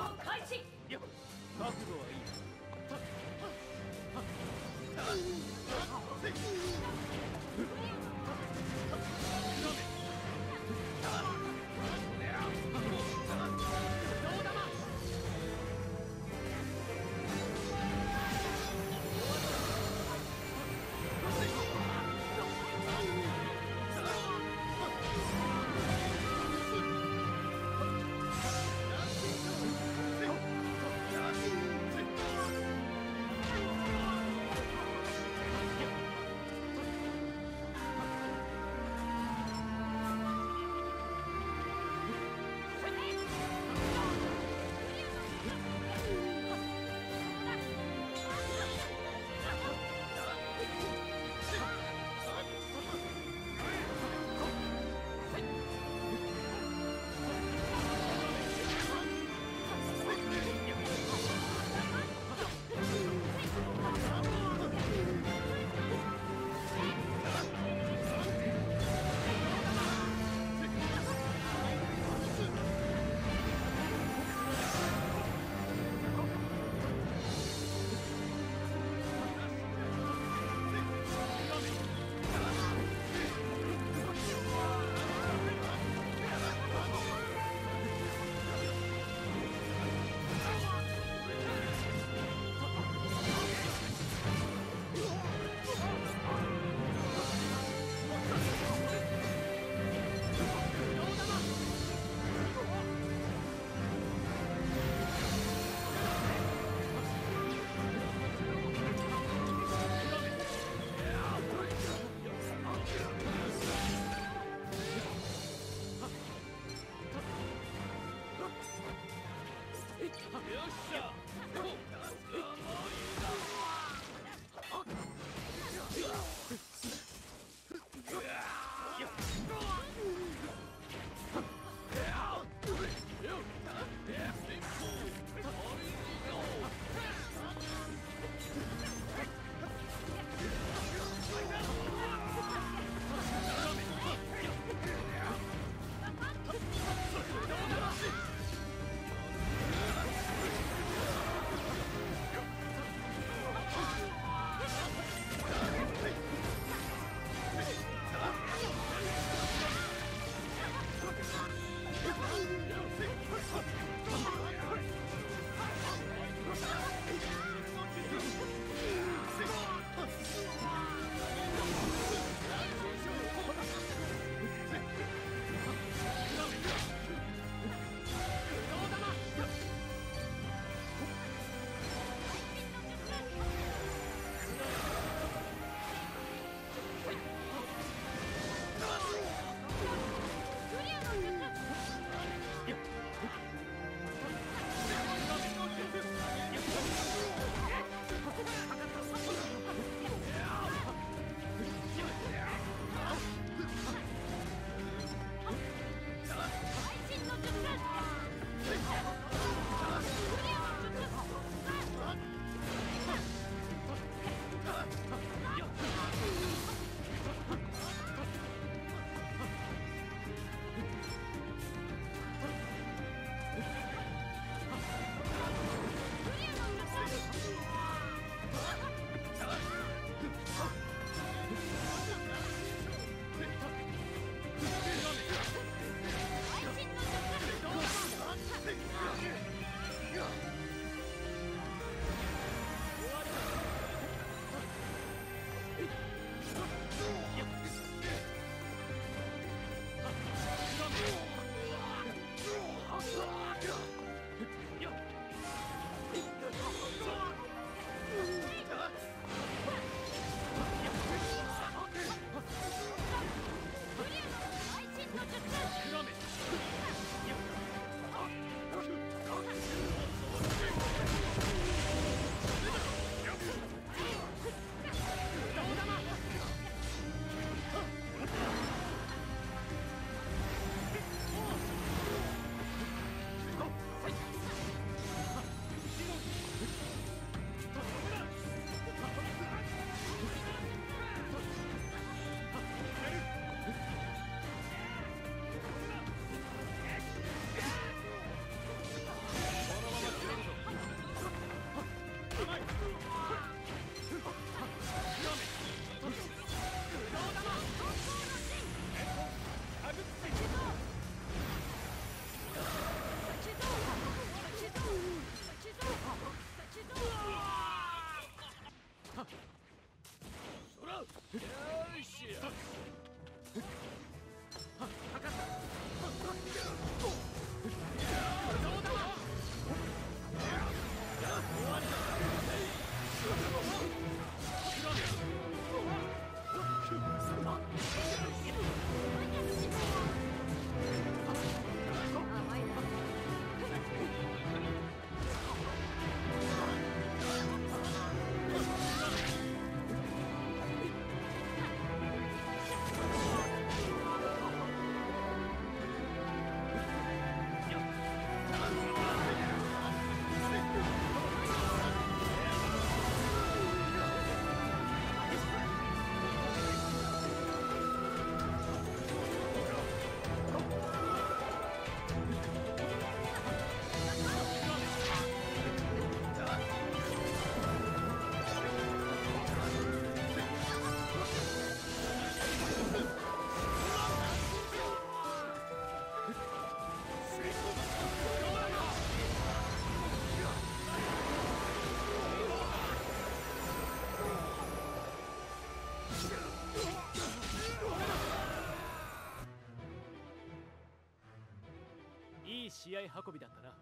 攻開始。よ覚は。いい試合運びだったな。